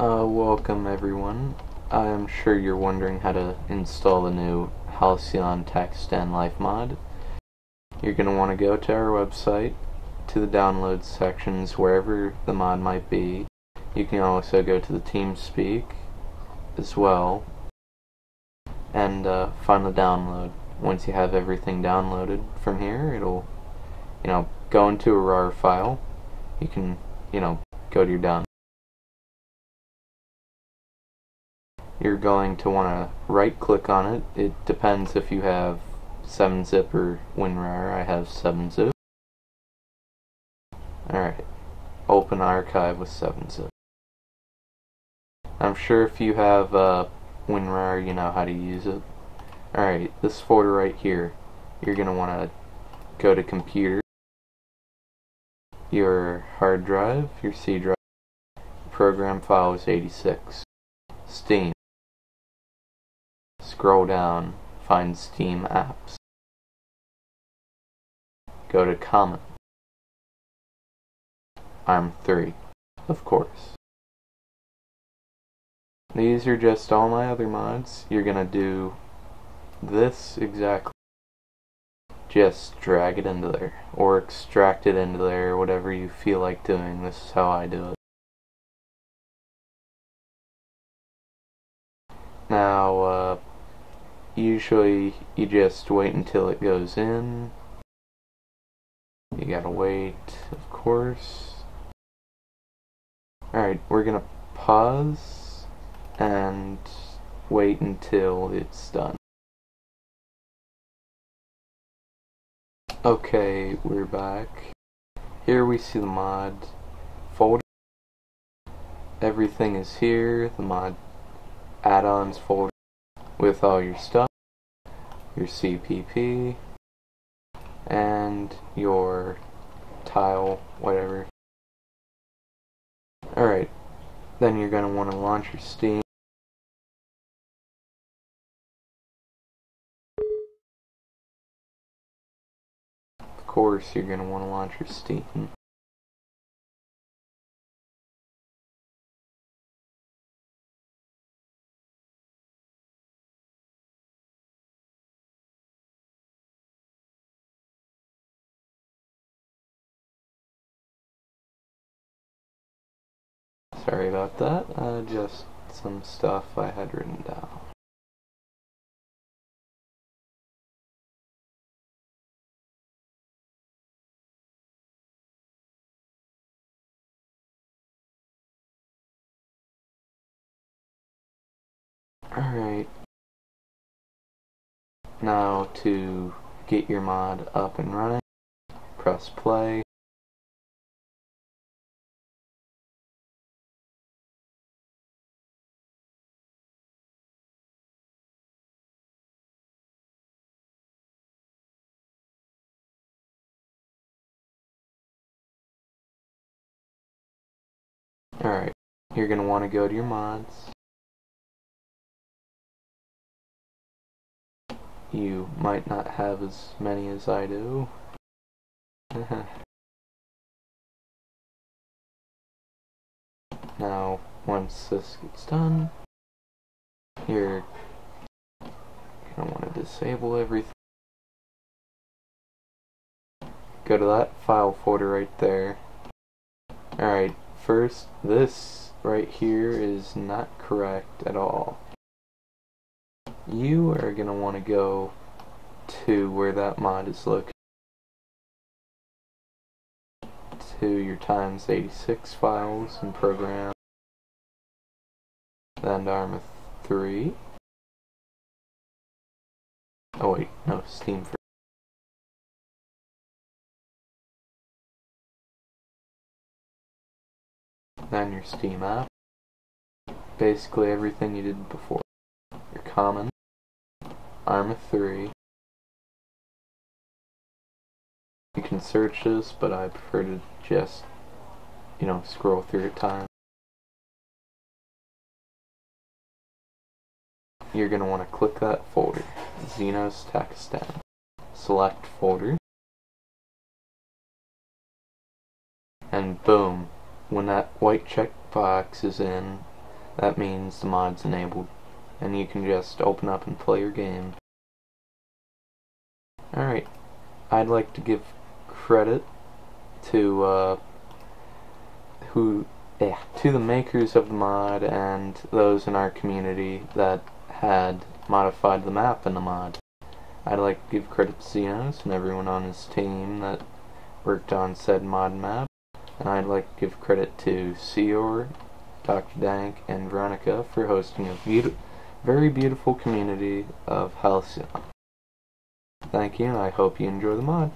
Uh, welcome everyone. I'm sure you're wondering how to install the new Halcyon Takistan Life mod. You're going to want to go to our website, to the download sections, wherever the mod might be. You can also go to the TeamSpeak as well, and uh, find the download. Once you have everything downloaded from here, it'll, you know, go into a RAR file. You can, you know, go to your download. You're going to want to right click on it. It depends if you have 7-zip or WinRAR. I have 7-zip. Alright, open archive with 7-zip. I'm sure if you have uh, WinRAR you know how to use it. Alright, this folder right here, you're going to want to go to computer, your hard drive, your C drive, program file is 86, Steam scroll down, find Steam apps. Go to Common. Arma 3, of course. These are just all my other mods. You're gonna do this exactly. Just drag it into there, or extract it into there, whatever you feel like doing. This is how I do it. Now, uh, usually you just wait until it goes in. You gotta wait, of course. Alright, we're gonna pause and wait until it's done. Okay, we're back. Here we see the mod folder. Everything is here, the mod add-ons folder with all your stuff, your CPP, and your tile, whatever. Alright, then you're going to want to launch your Steam. Of course, you're going to want to launch your Steam. Sorry about that. Uh, just some stuff I had written down. Alright. Now to get your mod up and running, press play. Alright, you're going to want to go to your mods. You might not have as many as I do. now, once this gets done, you're going to want to disable everything. Go to that file folder right there. Alright, First, this right here is not correct at all. You are going to want to go to where that mod is located. To your times 86 files and program. Then ARMA 3. Oh wait, no, Steam 3. Then your Steam app. Basically everything you did before. Your common, Arma 3. You can search this, but I prefer to just, you know, scroll through at times. You're going to want to click that folder, Xenos Takistan. Select folder. and boom, when that white checkbox is in, that means the mod's enabled and you can just open up and play your game. Alright, I'd like to give credit to uh, who yeah, to the makers of the mod and those in our community that had modified the map in the mod. I'd like to give credit to Xenos and everyone on his team that worked on said mod map. And I'd like to give credit to Seor, Dr. Dank, and Veronica for hosting a very beautiful community of Halcyon. Thank you, and I hope you enjoy the mod.